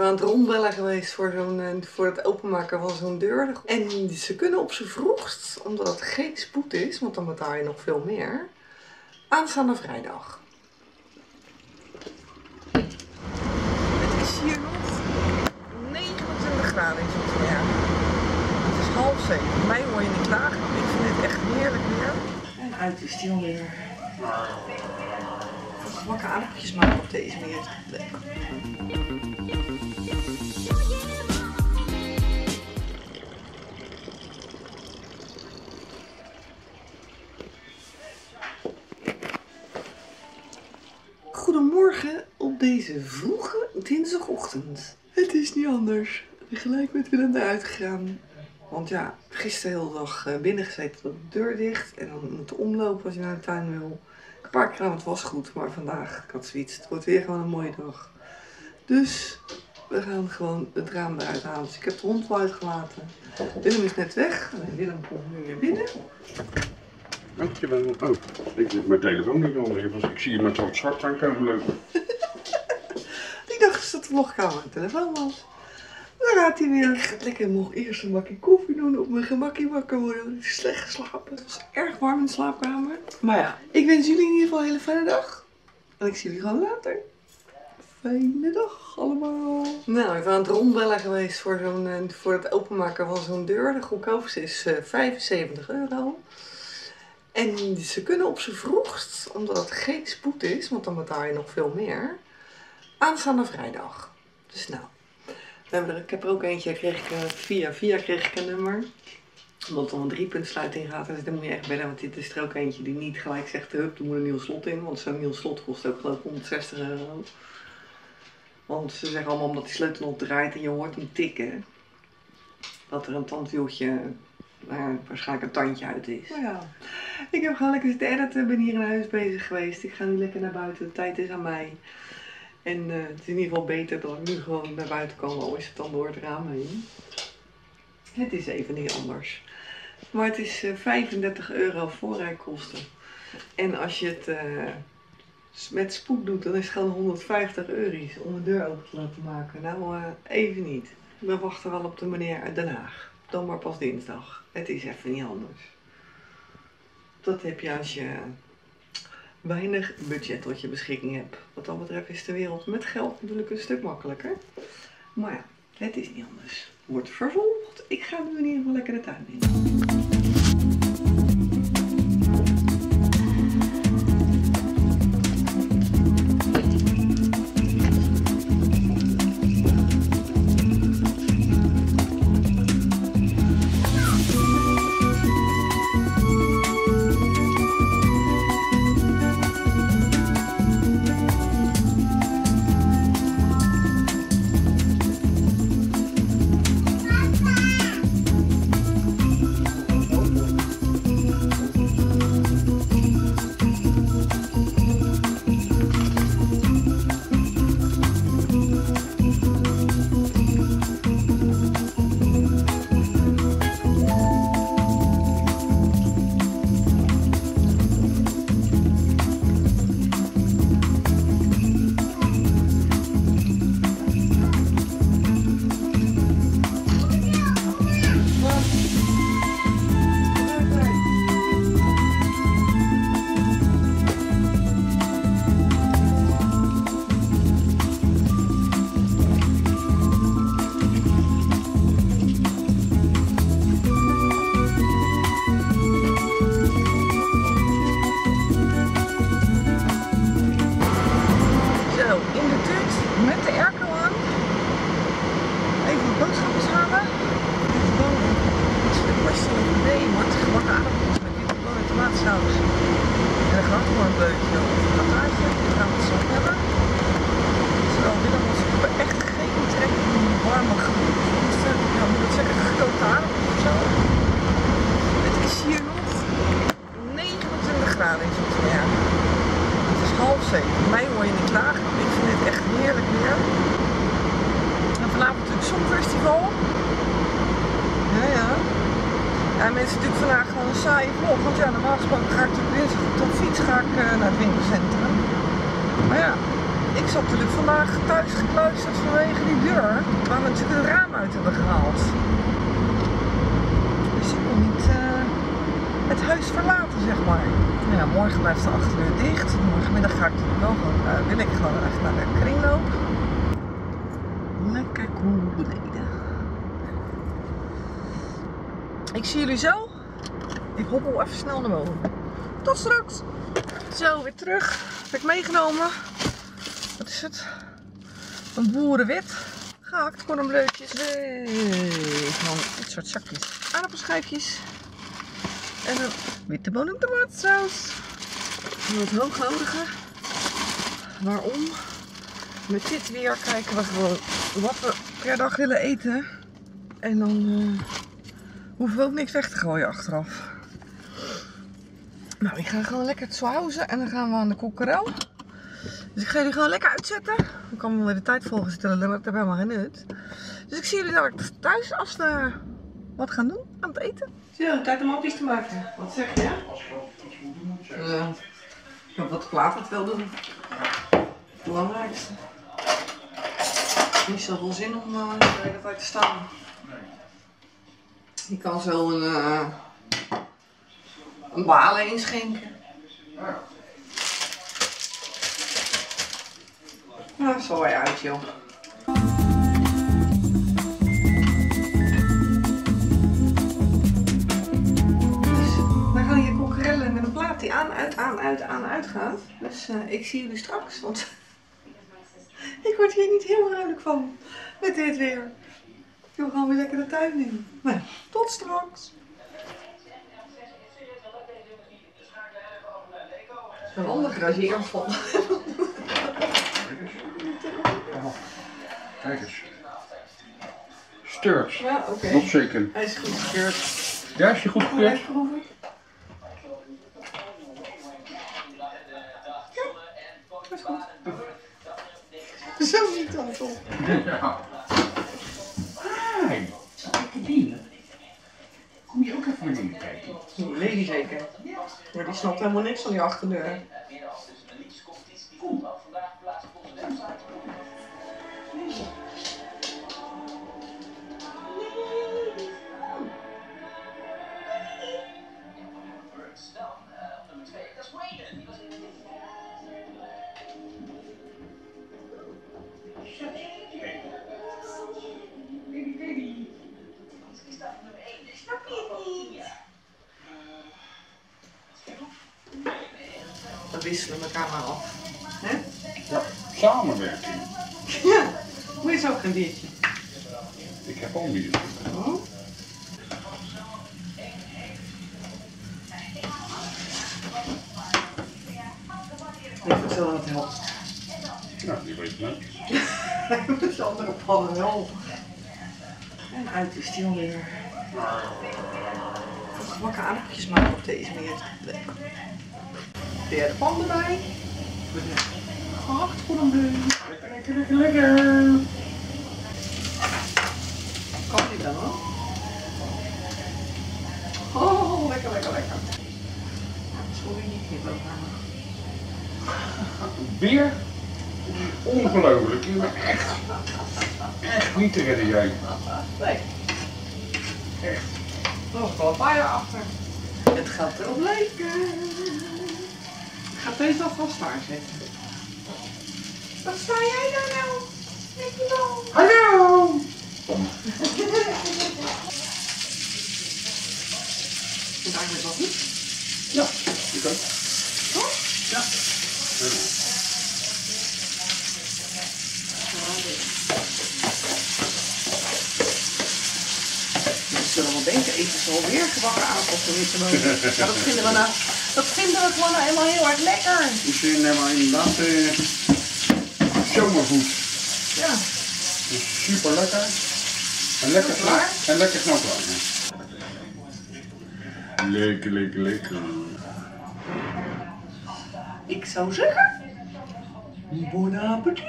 aan het rondbellen geweest voor, zo'n, eh, voor het openmaken van zo'n deur. En ze kunnen op z'n vroegst, omdat het geen spoed is, want dan betaal je nog veel meer, aanstaande vrijdag. Het is hier nog 29 graden in Zoetermeer. Het is half zeven. Mij hoor je niet klagen. Ik vind het echt heerlijk weer. En uit is die alweer. Gebakken aardappeltjes maken op deze manier is echt leuk. Goedemorgen op deze vroege dinsdagochtend. Het is niet anders. Gelijk met Willem naar uitgegaan. Want ja, gisteren de hele dag eh, binnen gezeten de deur dicht. En dan moeten omlopen als je naar de tuin wil. Paar keer aan het was goed, maar vandaag, ik had zoiets. Het wordt weer gewoon een mooie dag. Dus we gaan gewoon het raam eruit halen. Dus ik heb de hond wel uitgelaten. Willem is net weg. En Willem komt nu weer binnen. Dankjewel. Oh, ik zit mijn telefoon niet onder. want ik zie je met zo'n zwart aankomen lopen. Ik dacht dus dat de vlogkamer een telefoon was. Dan gaat hij weer. Ik ga lekker nog eerst een bakje koffie doen op mijn gemakkie wakker worden. want Ik heb slecht geslapen. Het was erg warm in de slaapkamer. Maar ja, ik wens jullie in ieder geval een hele fijne dag. En ik zie jullie gewoon later. Fijne dag allemaal. Nou, ik ben aan het rondbellen geweest voor, zo'n, eh, voor het openmaken van zo'n deur. De goedkoopste is eh, 75 euro. En ze kunnen op z'n vroegst, omdat het geen spoed is, want dan betaal je nog veel meer, aanstaande vrijdag. Dus nou, hebben er, ik heb er ook eentje, kreeg ik, eh, via via kreeg ik een nummer. Omdat er een driepuntsluiting gaat, dus dan moet je echt bellen, want dit is er ook eentje die niet gelijk zegt, hup, er moet een nieuw slot in. Want zo'n nieuw slot kost ook geloof ik 160 euro. Want ze zeggen allemaal omdat die sleutel nog draait en je hoort hem tikken, dat er een tandwieltje, waar waarschijnlijk een tandje uit is. Nou ja, ik heb gewoon lekker zitten editen, ben hier in huis bezig geweest. Ik ga nu lekker naar buiten, de tijd is aan mij. En eh, het is in ieder geval beter dat ik nu gewoon naar buiten kan, al is het dan door het raam heen. Het is even niet anders. Maar het is eh, 35 euro voorrijkosten. En als je het eh, met spoed doet, dan is het gewoon 150 euro om de deur open te laten maken. Nou, eh, even niet. We wachten wel op de meneer uit Den Haag. Dan maar pas dinsdag. Het is even niet anders. Dat heb je als je weinig budget tot je beschikking hebt. Wat dat betreft is de wereld met geld natuurlijk een stuk makkelijker. Maar ja, het is niet anders. Wordt vervolgd. Ik ga nu in ieder geval lekker de tuin in. Normaal ga ik natuurlijk dinsdag tot fiets ga ik, eh, naar het winkelcentrum. Maar ja, Ik zat natuurlijk vandaag thuis gekluisterd vanwege die deur. Waar we natuurlijk het raam uit hebben gehaald. Dus ik kon niet eh, het huis verlaten, zeg maar. Nou ja, morgen blijft de achterdeur dicht. Morgenmiddag ga ik natuurlijk wel gewoon, eh, wil ik gewoon echt naar de kringloop. Lekker cool beneden. Ik zie jullie zo. Ik hobbel even snel naar boven. Tot straks. Zo, weer terug. Heb ik meegenomen. Wat is het? Een boerenwit. Gehakt cornbleutjes. Nee, van dit soort zakjes. Aardappelschijfjes. En een witte boon en tomatensaus. Wat hooghoudige. Waarom? Met dit weer kijken we gewoon wat we per dag willen eten. En dan eh, hoeven we ook niks weg te gooien achteraf. Nou, ik ga gewoon lekker het zwauzen en dan gaan we aan de koekerel. Dus ik ga jullie gewoon lekker uitzetten. Dan kan we weer de tijd volgen zitten, maar ik heb helemaal geen nut. Dus ik zie jullie dadelijk thuis als we wat gaan doen aan het eten. Zo, tijd om hapjes te maken. Wat zeg je? Ja. Ik hoop dat kwaad het wel doen. Het belangrijkste. Niet zoveel zin om uh, de hele tijd te staan. Je kan zo een, uh, een balen inschenken. Nou, zo wij uit, joh. Dus, met een plaat die aan, uit, aan, uit, aan, uit gaat. Dus uh, ik zie jullie straks, want ik word hier niet heel ruilig van met dit weer. Ik wil gewoon weer lekker de tuin in. Nou, tot straks. Een ander van. Kijk eens. Sturks. Ja, oké. Nog zeker. Hij is goed gekeurd. Ja, is je goed gekeurd? Ja, dat is goed. Zo niet dan toch? Ja. Kom je beneden kijken? Lady zeker. Maar die snapt helemaal niks van die achterdeur. We wisselen elkaar maar af. Hè? Ja, samenwerking. Ja, moet je zo geen biertje. Ik heb al bier. Oh. Ik vertel dat het helpt. Nou, die weet ik niet. De andere pannen wel. En uit is die alweer. Gebakken aardappeltjes maken op deze manier. Derde pan erbij. Gehakt voor een bleu. Lekker, lekker, lekker, lekker. Kan die dan hoor. Oh, lekker, lekker, lekker. Sorry, niet ook Bier? Ongelooflijk. Je bent echt, echt niet te redden jij. Nee. Echt. Er was wel een paar jaar achter. Het gaat erop lijken. Ik ga deze alvast daar zetten. Wat sta jij daar nou? Hallo! Is eigenlijk wel goed. Ja, je kan. Toch? Ja. Mensen zullen wel denken, eten ze alweer gebakken aardappels en witte. Maar dat vinden we nou, dat vinden we gewoon helemaal heel erg lekker. Je neemt maar inderdaad eh, zomervoed. Ja. Dus super lekker. En lekker. Klaar? En lekker ja. Lekker, lekker, lekker. Ik zou zeggen, bon appetit.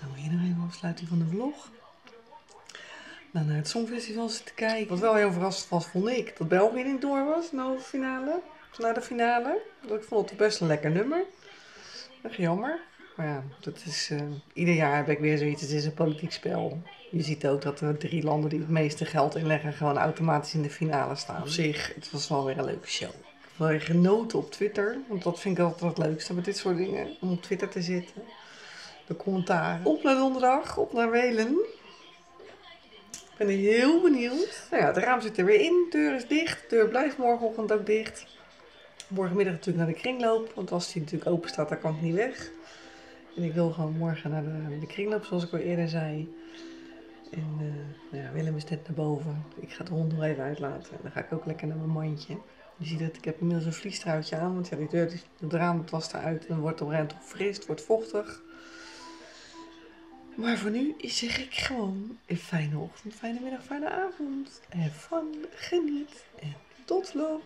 Nou, hier nog even afsluiting van de vlog. nou, naar het Songfestival zitten kijken. Wat wel heel verrassend was, vond ik, dat België niet door was naar de finale. Naar de finale. Ik vond het best een lekker nummer. Echt jammer. Maar ja, dat is, eh, ieder jaar heb ik weer zoiets. Het is een politiek spel. Je ziet ook dat de drie landen die het meeste geld inleggen gewoon automatisch in de finale staan. Op zich, het was wel weer een leuke show. Ik heb wel weer genoten op Twitter. Want dat vind ik altijd het leukste met dit soort dingen. Om op Twitter te zitten. De commentaren. Op naar donderdag, op naar Welen. Ik ben heel benieuwd. Nou ja, het raam zit er weer in. De deur is dicht. De deur blijft morgenochtend ook dicht. Morgenmiddag natuurlijk naar de kringloop. Want als die natuurlijk open staat, dan kan ik niet weg. En ik wil gewoon morgen naar de, de kringloop, zoals ik al eerder zei. En uh, nou ja, Willem is net naar boven. Ik ga de hond nog even uitlaten. En dan ga ik ook lekker naar mijn mandje. Je ziet dat ik heb inmiddels een vliestruitje aan. Want ja, die deur, het raam het was eruit. En wordt op rent fris, het wordt vochtig. Maar voor nu zeg ik gewoon een fijne ochtend, fijne middag, fijne avond. En van geniet en tot slot.